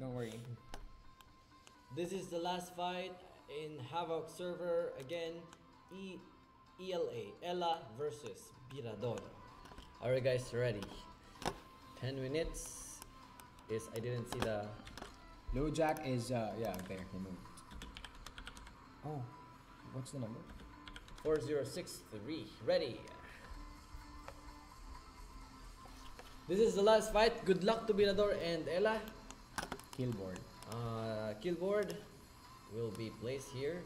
Don't worry. This is the last fight in Havoc server. Again, E ELA, Ella versus Birador. Alright guys, ready. 10 minutes. Is I didn't see the Low jack is uh yeah there he moved. Oh, what's the number? 4063. Ready. This is the last fight. Good luck to Birador and Ella. Killboard. uh, killboard will be placed here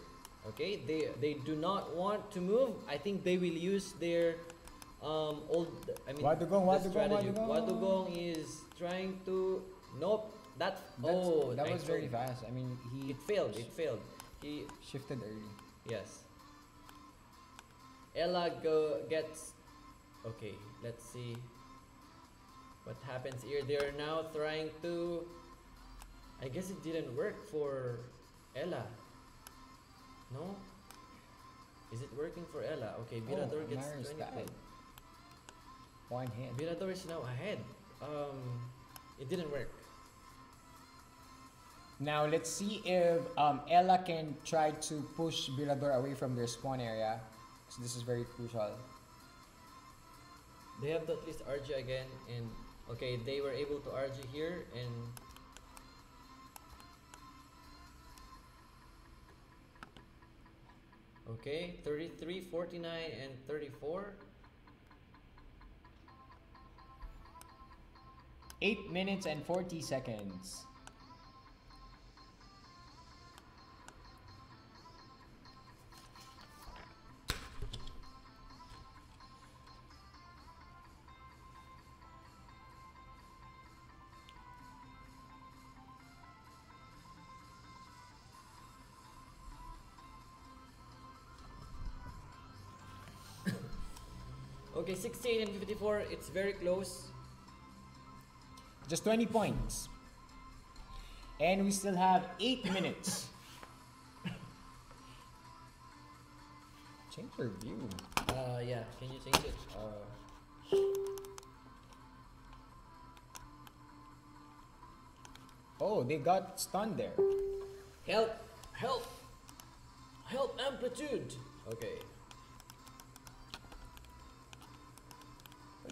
okay they they do not want to move i think they will use their um old i mean Wadugong, the Wadugong, strategy. Wadugong. Is trying to nope that That's, oh that was very fast. I mean, he it failed it failed he shifted early. yes ella go gets okay let's see what happens here they're now trying to i guess it didn't work for ella no is it working for ella okay Birador oh, gets Maris 20 died. One hit. Birador is now ahead um it didn't work Now let's see if um, Ella can try to push Birador away from their spawn area. So this is very crucial. They have to at least RG again and okay they were able to RG here and Okay, 33, 49 and 34. Eight minutes and forty seconds. Okay, 16 and 54, it's very close. Just 20 points. And we still have 8 minutes. Change your view. Uh yeah, can you change it? Uh Oh, they got stunned there. help, help. Help amplitude. Okay.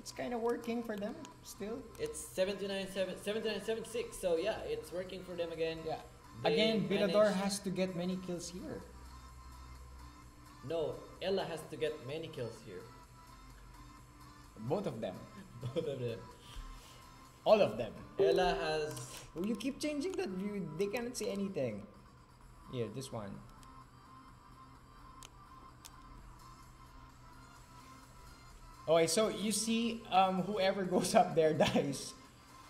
It's kind of working for them still. It's 79 7 79 76. So yeah, it's working for them again. Yeah. They Again, Birador has to get many kills here. No, Ella has to get many kills here. Both of them. Both of them. All of them. Ella has Oh, you keep changing that view. They cannot see anything. Here, this one. Okay, so you see, um, whoever goes up there dies.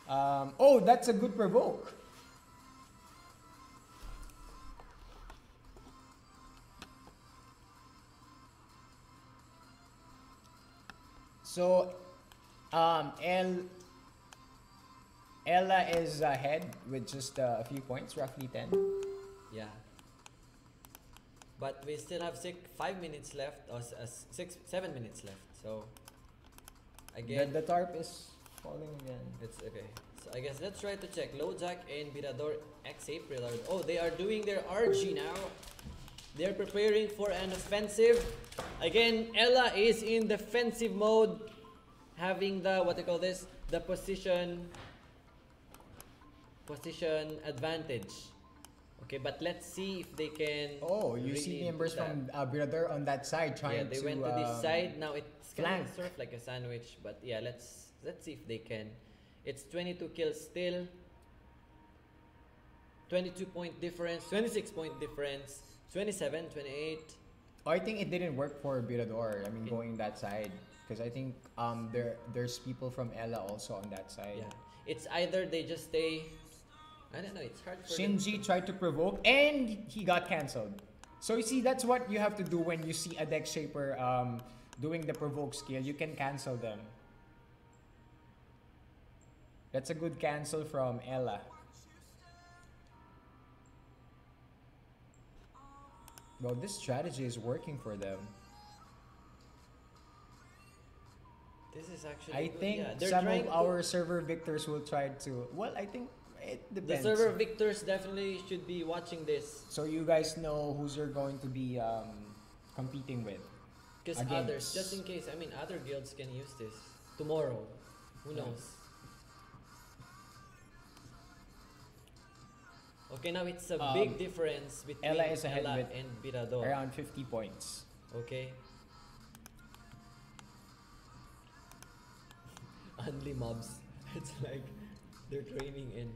Um, oh, that's a good provoke. So, um, El Ella is ahead with just uh, a few points, roughly 10. Yeah. But we still have six, five minutes left, or uh, six, seven minutes left. So, again, the tarp is falling again. it's okay. So I guess let's try to check. Lowjack and Birador X April are. Oh, they are doing their RG now. They're preparing for an offensive. Again, Ella is in defensive mode, having the what they call this, the position, position advantage. Okay, but let's see if they can. Oh, you see members from uh, Birador on that side trying to yeah, they to. went to this um, side. Now it's kind of sort of like a sandwich, but yeah, let's let's see if they can. It's 22 kills still. 22 point difference, 26 point difference, 27, 28. Oh, I think it didn't work for Birador. I mean, Okay. going that side because I think um there there's people from Ella also on that side. Yeah, it's either they just stay. I don't know. It's hard for. Shinji tried to provoke and he got cancelled. So you see, that's what you have to do when you see a deck shaper um, doing the provoke skill. You can cancel them. That's a good cancel from Ella. Well, this strategy is working for them. This is actually. I good, think yeah. Some trying of our server victors will try to. Well, I think it The server victors definitely should be watching this So you guys know who's you're going to be um, competing with. because others, just in case, I mean, other guilds can use this tomorrow. Who knows? Okay, now it's a Um, big difference between Ella is ahead Ella with and Birador. Around 50 points. Okay. Only mobs. It's like they're training in.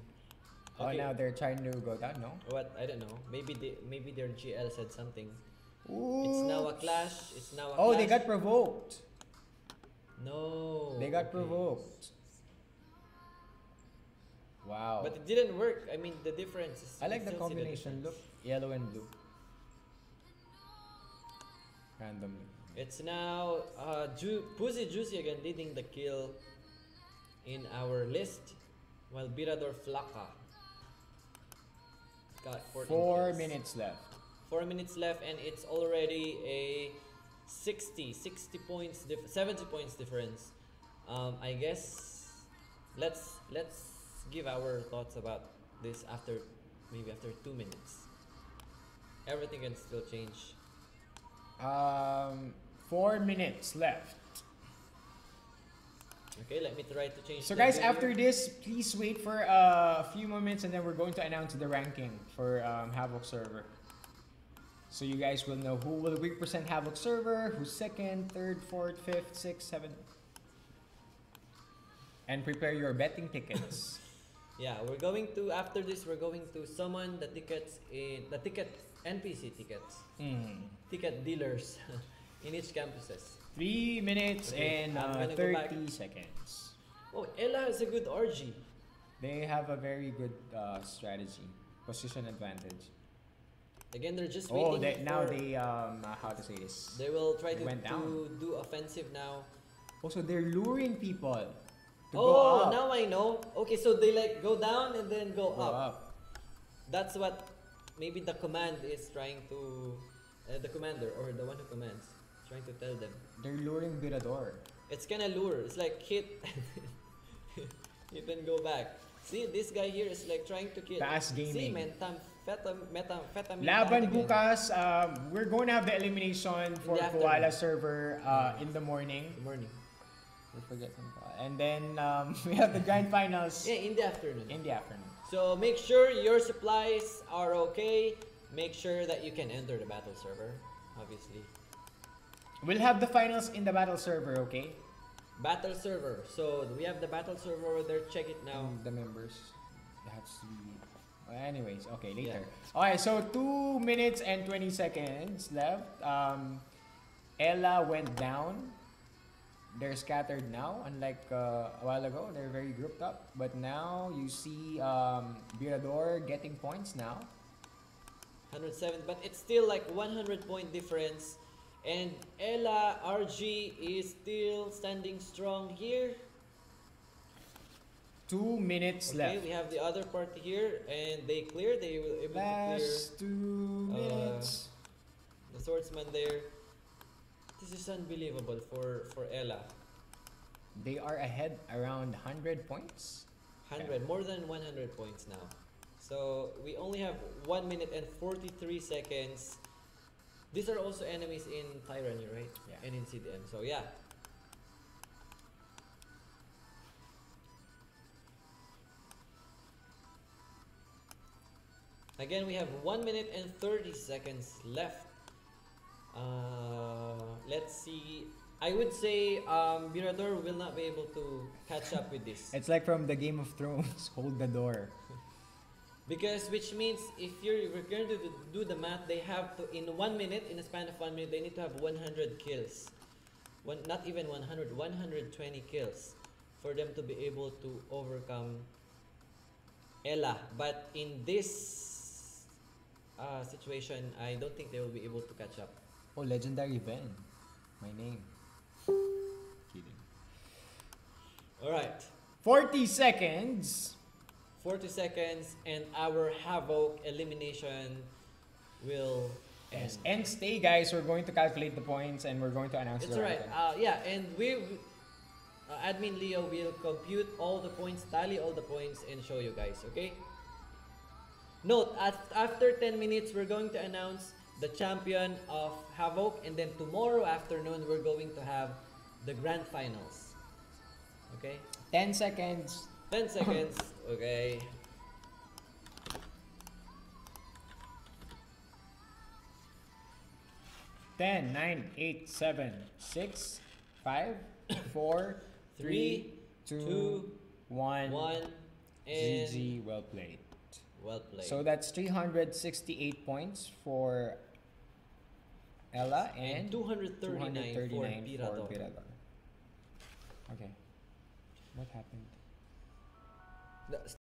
Oh, now they're trying to go down, no? What? I don't know. Maybe they, maybe their GL said something. It's now a clash. It's now a Oh, clash. they got provoked. No. They got okay. provoked. Wow. But it didn't work. I mean, the difference is. I like the combination. Look, yellow and blue. Randomly. It's now uh, Ju- Pussy Juicy again leading the kill in our list, while Birador Flaka got 14 Four kills. minutes left. Four minutes left, and it's already a 60, 60 points, dif- 70 points difference. Um, I guess let's let's give our thoughts about this after maybe after two minutes. Everything can still change. Um, four minutes left. Okay, let me try to change. So guys, video. after this, please wait for uh, a few moments, and then we're going to announce the ranking for um, Havoc server. So you guys will know who will represent Havoc server, who's second, third, fourth, fifth, sixth, seventh, and prepare your betting tickets. Yeah, we're going to after this we're going to summon the tickets in the ticket NPC tickets, Hmm. ticket dealers in each campuses. Three minutes Okay, and I'm uh, gonna go back. 30 seconds. Oh, Ella has a good RG. They have a very good uh, strategy, position advantage. Again, they're just waiting. Oh, they, now for- they um uh, how to say this? they will try They to, went down. to do offensive now. Also, they're luring people to oh, go up. now I know. Okay, so they like go down and then go, Go up. up. That's what maybe the command is trying to, uh, the commander or the one who commands, trying to tell them. They're luring Birador. It's kind of lure. It's like hit, you then go back. See, this guy here is like trying to kill. Taas See, gaming. methamphetam, methamphetamine. Laban bukas, um, we're going to have the elimination for the. Koala server uh, in the morning. Good morning. We forget some And then um, we have the grand finals Yeah, in the afternoon. in the afternoon. So make sure your supplies are okay. Make sure that you can enter the battle server, obviously. We'll have the finals in the battle server, okay? Battle server. So we have the battle server over there. Check it now. Um, the members. That's the. Anyways, okay, later. Okay, so two minutes and 20 seconds left. Um, Ella went down. They're scattered now, unlike uh, a while ago. They're very grouped up. But now you see um, Birador getting points now. 107, but it's still like 100 point difference. And Ella RG is still standing strong here. Two minutes Okay, left. we have the other party here, and they clear. They were able to Last two uh, minutes. clear the swordsman there. This is unbelievable for for Ella. they are ahead around 100 points. 100, more than 100 points now. So we only have 1 minute and 43 seconds. These are also enemies in Tyranny, right? Yeah. And in CDM. So yeah. Again, we have 1 minute and 30 seconds left. Uh, let's see. I would say um, will not be able to catch up with this. It's like from the Game of Thrones, hold the door. Because which means if you're, if you're going to do- do the math, they have to in one minute, in a span of one minute, they need to have 100 kills. One, not even 100, 120 kills for them to be able to overcome Ella. But in this uh, situation, I don't think they will be able to catch up. Oh, Legendary Ven. My name. Kidding. All right, 40 seconds. 40 seconds, and our Havoc elimination will Yes. end. And stay, guys. We're going to calculate the points and we're going to announce It's the ranking. Uh, yeah, and we, we- uh, admin Leo will compute all the points, tally all the points, and show you guys. Okay. Note, at, after 10 minutes, we're going to announce the champion of Havoc, and then tomorrow afternoon, we're going to have the grand finals. Okay? 10 seconds. 10 seconds. Okay. Ten, nine, eight, seven, six, five, four, three, two, two, one. 1, and GG, well played. well played. So that's 368 points for Ella and, and 239, 239 for for. Birador. Okay. What happened? The-